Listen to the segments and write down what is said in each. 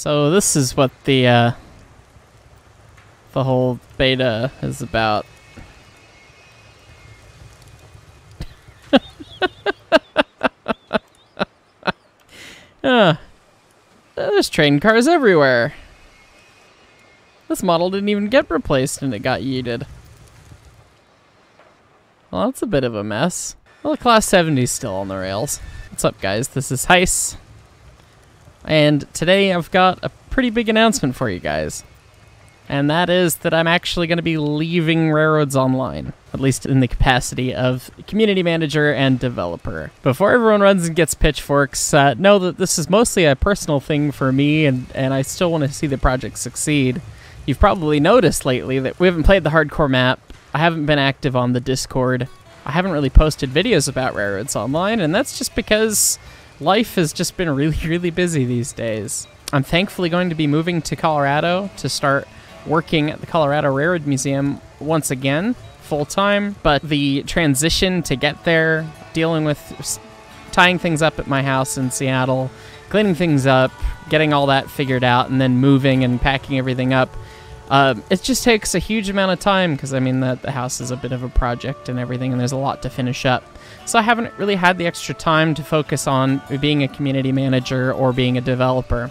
So this is what the uh, the whole beta is about. uh, there's train cars everywhere. This model didn't even get replaced and it got yeeted. Well, that's a bit of a mess. Well, Class 70's still on the rails. What's up, guys? This is Hyce. And today I've got a pretty big announcement for you guys. And that is that I'm actually going to be leaving Railroads Online, at least in the capacity of community manager and developer. Before everyone runs and gets pitchforks, uh, know that this is mostly a personal thing for me, and, and I still want to see the project succeed. You've probably noticed lately that we haven't played the hardcore map. I haven't been active on the Discord. I haven't really posted videos about Railroads Online, and that's just because life has just been really, really busy these days. I'm thankfully going to be moving to Colorado to start working at the Colorado Railroad Museum once again, full time. But the transition to get there, dealing with tying things up at my house in Seattle, cleaning things up, getting all that figured out, and then moving and packing everything up. Uh, it just takes a huge amount of time because I mean the house is a bit of a project and everything, and there's a lot to finish up. So I haven't really had the extra time to focus on being a community manager or being a developer.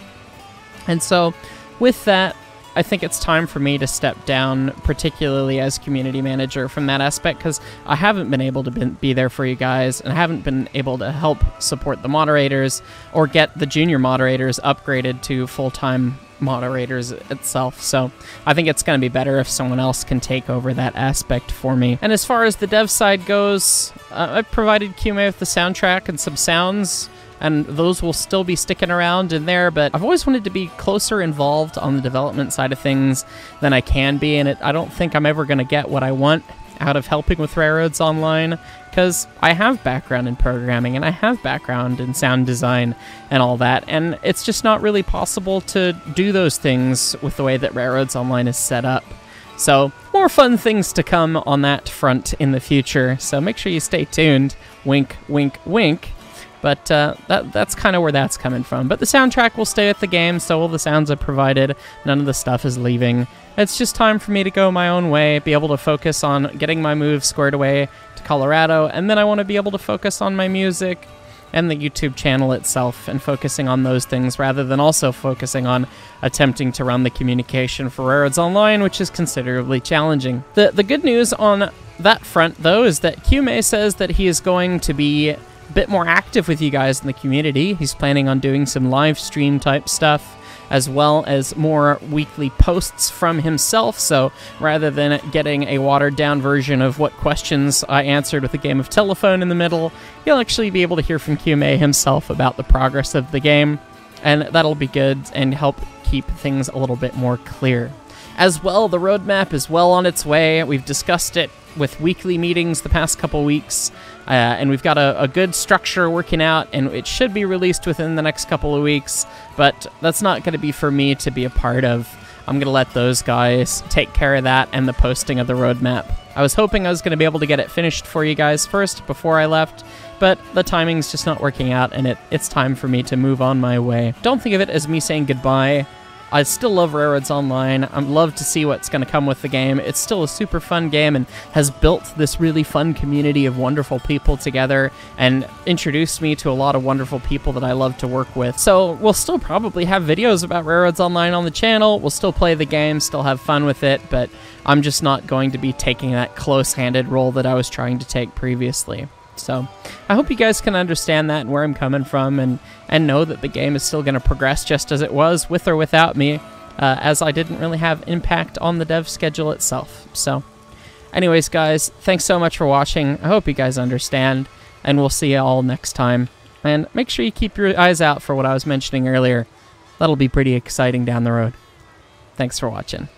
And so, with that, I think it's time for me to step down, particularly as community manager from that aspect, because I haven't been able to be there for you guys, and I haven't been able to help support the moderators or get the junior moderators upgraded to full time moderators itself. So I think it's going to be better if someone else can take over that aspect for me. And as far as the dev side goes, uh, I provided QMA with the soundtrack and some sounds and those will still be sticking around in there. But I've always wanted to be closer involved on the development side of things than I can be, and it, I don't think I'm ever going to get what I want out of helping with Railroads Online because I have background in programming and I have background in sound design and all that, and it's just not really possible to do those things with the way that Railroads Online is set up. So, more fun things to come on that front in the future, so make sure you stay tuned. Wink, wink, wink. But uh, that, that's kind of where that's coming from. But the soundtrack will stay with the game, so all the sounds are provided. None of the stuff is leaving. It's just time for me to go my own way, be able to focus on getting my move squared away to Colorado, and then I want to be able to focus on my music and the YouTube channel itself and focusing on those things rather than also focusing on attempting to run the communication for Railroads Online, which is considerably challenging. The, the good news on that front, though, is that QMA says that he is going to be bit more active with you guys in the community. He's planning on doing some live stream type stuff as well as more weekly posts from himself. So rather than getting a watered down version of what questions I answered with a game of telephone in the middle, you'll actually be able to hear from QMA himself about the progress of the game. And that'll be good and help keep things a little bit more clear. As well, the roadmap is well on its way. We've discussed it with weekly meetings the past couple weeks, uh, and we've got a, a, good structure working out, and it should be released within the next couple of weeks. But that's not going to be for me to be a part of. I'm going to let those guys take care of that and the posting of the roadmap. I was hoping I was going to be able to get it finished for you guys first before I left, but the timing's just not working out, and it, it's time for me to move on my way. Don't think of it as me saying goodbye. I still love Railroads Online. I love to see what's going to come with the game. It's still a super fun game and has built this really fun community of wonderful people together and introduced me to a lot of wonderful people that I love to work with. So we'll still probably have videos about Railroads Online on the channel. We'll still play the game, still have fun with it, but I'm just not going to be taking that close-handed role that I was trying to take previously. So I hope you guys can understand that and where I'm coming from and, and know that the game is still going to progress just as it was with or without me, uh, as I didn't really have impact on the dev schedule itself. So, anyways, guys, thanks so much for watching. I hope you guys understand, and we'll see you all next time. And make sure you keep your eyes out for what I was mentioning earlier. That'll be pretty exciting down the road. Thanks for watching.